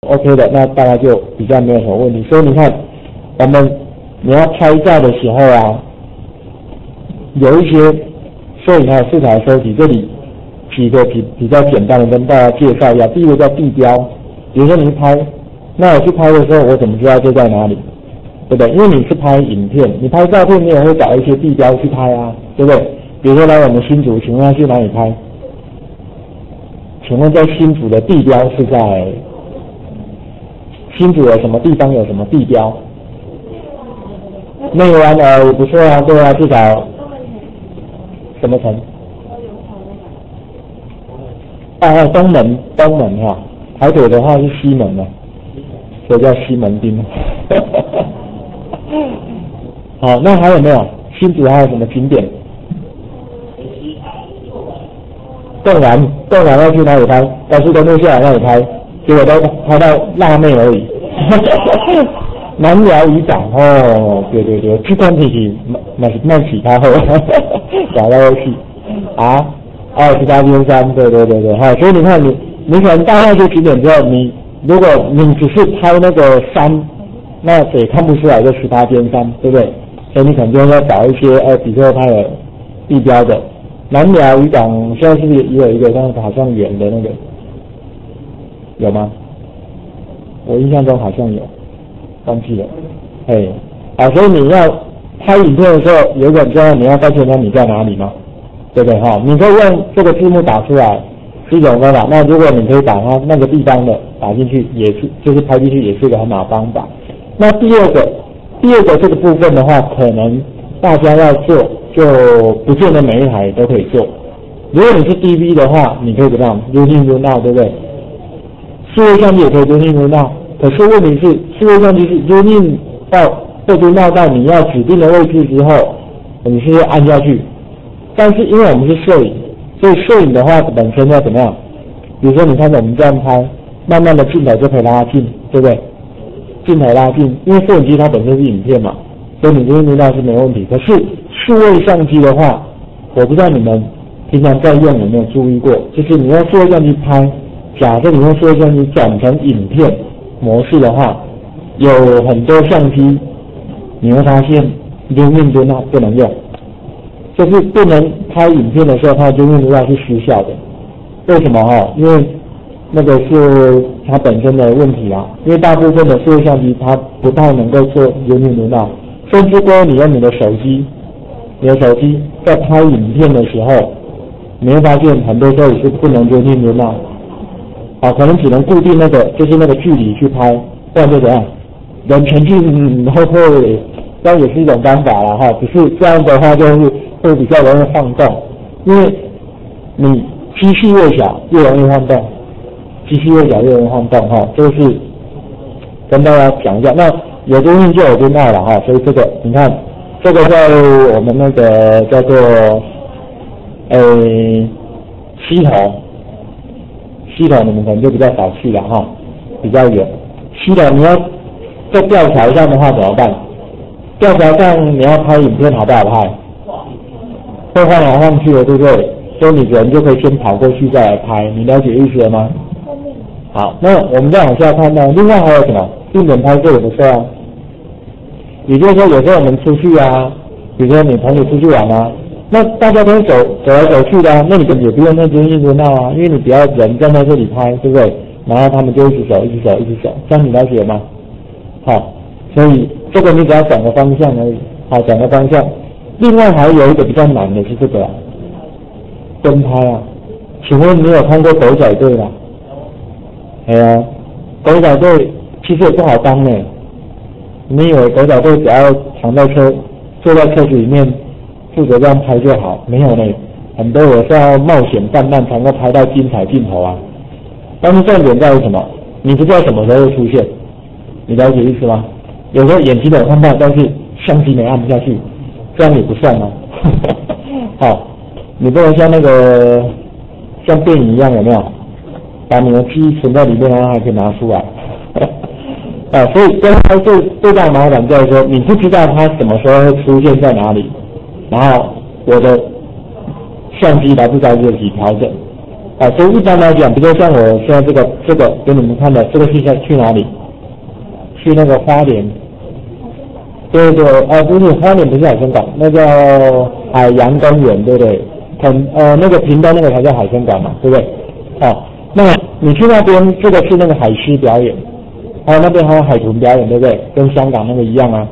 OK 的，那大概就比较没有什么问题。所以你看，我们你要拍照的时候啊，有一些摄影还有素材收集，这里几个比比较简单的跟大家介绍一下。第一个叫地标，比如说你拍，那我去拍的时候，我怎么知道这在哪里？对不对？因为你是拍影片，你拍照片你也会找一些地标去拍啊，对不对？比如说来我们新竹，请问要去哪里拍？请问在新竹的地标是在？新竹有什么地方有什么地标？内湾呃也不错啊，对啊，至少什么城？啊，东门，东门哈，台北的话是西门啊，所以叫西门町。好，那还有没有？新竹还有什么景点？动然，动然要去哪里拍？高速公路下来那里拍。结果都拍到辣妹而已，南寮渔港哦，对对对，这段题是蛮蛮其他后，找到去啊，二十八尖山，对对对对，哈，所以你看你你可能到那些景点之后，你如果你只是拍那个山，那也看不出来这十八尖山，对不对？所以你可能就要找一些呃，比如说它有地标的南寮渔港，现在是不是也有一个，但是好像远的那个。有吗？我印象中好像有，忘记了。哎，啊，所以你要拍影片的时候，有个重要，你要告诉他你在哪里吗？对不对？哈，你可以用这个字幕打出来，是一种方法。那如果你可以把它那个地方的打进去，也是就是拍进去，也是一个很好方法。那第二个，第二个这个部分的话，可能大家要做，就不见得每一台都可以做。如果你是 DV 的话，你可以怎么样？入镜入到，对不对？数位相机也可以 zoom in 到，可是问题是，数位相机是 zoom in 到被 zoom 到你要指定的位置之后，你是按下去。但是因为我们是摄影，所以摄影的话本身要怎么样？比如说你看着我们这样拍，慢慢的镜头就可以拉近，对不对？镜头拉近，因为摄影机它本身是影片嘛，所以你 zoom in 到是没问题。可是数位相机的话，我不知道你们平常在用有没有注意过，就是你用数位相机拍。假设你用数位相机转成影片模式的话，有很多相机你会发现 zoom in 就那不能用，就是不能拍影片的时候，它 zoom in 是失效的。为什么哈？因为那个是它本身的问题啊。因为大部分的数位相机它不太能够做 zoom in 甚至说你用你的手机，你的手机在拍影片的时候，你会发现很多时候也是不能 zoom in 啊，可能只能固定那个，就是那个距离去拍，不然就怎样，人前进后退，这样也是一种方法了哈。只是这样的话，就是会比较容易晃动，因为你机器越小越容易晃动，机器越小越容易晃动哈。这个是跟大家讲一下，那有东西就有真爱了哈。所以这个你看，这个在我们那个叫做呃西头。西头你们可能就比较少去了哈，比较远。西头你要在吊桥上的话怎么办？吊桥上你要拍影片好不好拍？会晃来晃去的，对不对？所以你人就可以先跑过去再来拍，你了解意思了吗？好，那我们再往下看呢，另外还有什么？定点拍摄也不错啊。也就是说，有时候我们出去啊，比如说你朋友出去玩啊。那大家都走走来走去的，那你也不用那边一直闹啊，因为你只要人站在这里拍，对不对？然后他们就一直走，一直走，一直走，这样你了解吗？好，所以这个你只要转个方向而已，好，转个方向。另外还有一个比较难的是这个跟拍啊，请问你有看过狗仔队吗？哎呀，狗仔队其实也不好当呢。你以为狗仔队只要藏在车，坐在车子里面？负责这样拍就好，没有呢，很多我是要冒险犯难才能够拍到精彩镜头啊。但是重点在于什么？你不知道什么时候会出现，你了解意思吗？有时候眼睛有看到，但是相机没按下去，这样也不算啊。好，你不能像那个像电影一样，有没有？把你的记忆存在里面，然后还可以拿出来。啊，所以跟拍最最大麻烦就是说，你不知道它什么时候会出现在哪里。然后我的相机来不来得及调整，啊，所以一般来讲，比如像我现在这个这个给你们看的，这个是在去哪里？去那个花莲，对对，啊不是花莲不是海参馆，那叫海洋公园，对不对？很呃那个屏东那个才叫海参馆嘛，对不对？哦，那你去那边，这个是那个海狮表演，还有那边还有海豚表演，对不对？跟香港那个一样啊。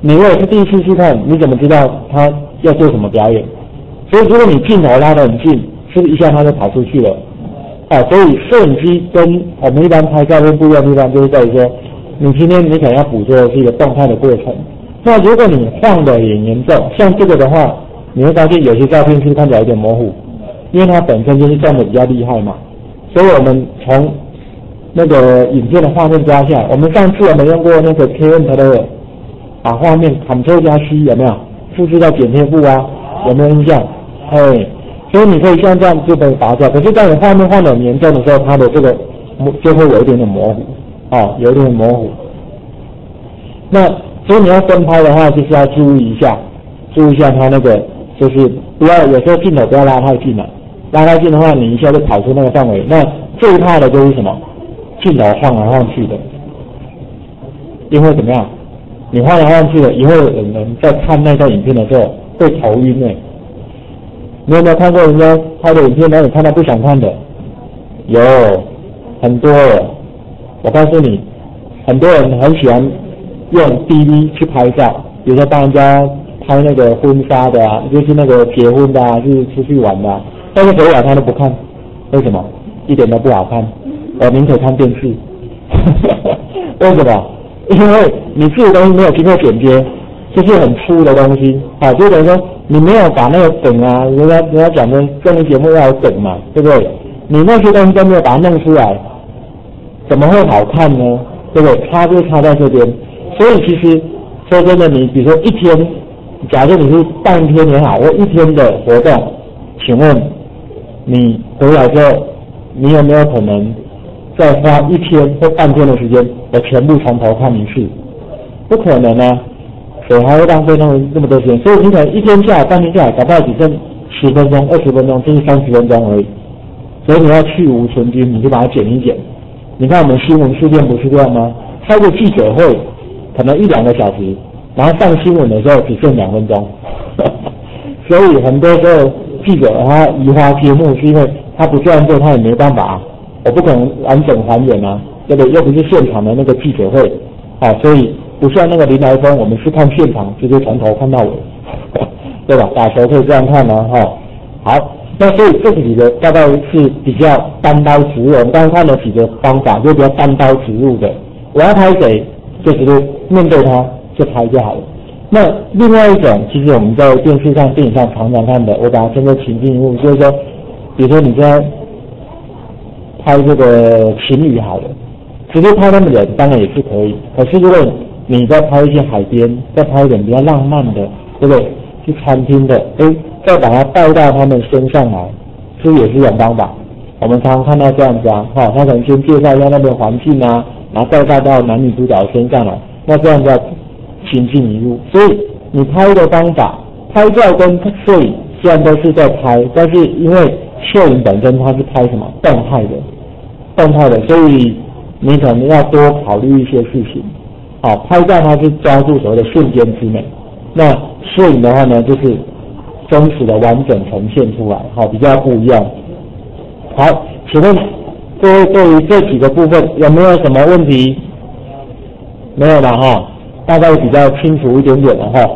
你如果是第一次去看，你怎么知道它要做什么表演？所以如果你镜头拉得很近。是不是一下他就跑出去了？啊，所以摄影机跟我们一般拍照片不一样的地方，就是在于说，你今天你想要捕捉的是一个动态的过程。那如果你晃的很严重，像这个的话，你会发现有些照片是看起来有点模糊，因为它本身就是转的比较厉害嘛。所以我们从那个影片的画面抓下来，我们上次我们用过那个 K N 的，把画面 Ctrl 加 C 有没有复制到剪贴簿啊？有没有印象？哎。所以你可以像这样就可以拔掉，可是当你画面换的严重的时候，它的这个就会有一点点模糊，哦，有一点点模糊。那所以你要分拍的话，就是要注意一下，注意一下它那个，就是不要有时候镜头不要拉太近了，拉太近的话，你一下就跑出那个范围。那最怕的就是什么？镜头晃来晃去的，因为怎么样？你晃来晃去的，以后我们在看那段影片的时候会头晕诶。你有没有看过人家拍的影片？那你看到不想看的，有很多。我告诉你，很多人很喜欢用 DV 去拍照，比如说帮人家拍那个婚纱的啊，就是那个结婚的啊，就是出去玩的。但是回来他都不看，为什么？一点都不好看。我宁可看电视。为什么？因为你这个东西没有经过剪接，就是很粗的东西啊，就等于说。你没有把那个梗啊，人家人家讲的综艺节目要有梗嘛，对不对？你那些东西都没有把它弄出来，怎么会好看呢？对不对？差就差在这边。所以其实说真的，你比如说一天，假设你是半天也好，或一天的活动，请问你回来之后，你有没有可能再花一天或半天的时间，我全部从头看一次？不可能啊！对，还会浪费那么那么多时间，所以你可能一天下来、半天下来，搞不好只剩十分钟、二十分钟，甚至三十分钟而已。所以你要去无存菁，你就把它剪一剪。你看我们新闻事件不是这样吗？开个记者会，可能一两个小时，然后上新闻的时候只剩两分钟。所以很多时候记者他移花接木，是因为他不这样做，他也没办法。我不可能完整还原啊，对不对？又不是现场的那个记者会，啊，所以。不像那个林来峰，我们是看现场，直接从头看到尾，对吧？打球可以这样看吗？哈，好，那所以这几个大概是比较单刀直入。我们刚刚看了几个方法，就比较单刀直入的。我要拍谁，就直接面对他就拍就好了。那另外一种，其实我们在电视上、电影上常常看的，我把它称作情境物，就是说，比如说你在拍这个情侣好了，直接拍他们人当然也是可以。可是如果你在拍一些海边，再拍一点比较浪漫的，对不对？去餐厅的，哎，再把它带到他们身上来，这也是一种方法。我们常常看到这样子啊，哈，他可能先介绍一下那边环境啊，然后再带到男女主角身上来，那这样叫情境一入。所以你拍的方法，拍照跟摄影虽然都是在拍，但是因为摄影本身它是拍什么动态的，动态的，所以你可能要多考虑一些事情。好，拍照它是抓住所谓的瞬间之美，那摄影的话呢，就是真实的完整呈现出来，好，比较不一样。好，请问各位对于这几个部分有没有什么问题？没有了哈，大概比较清楚一点点了哈。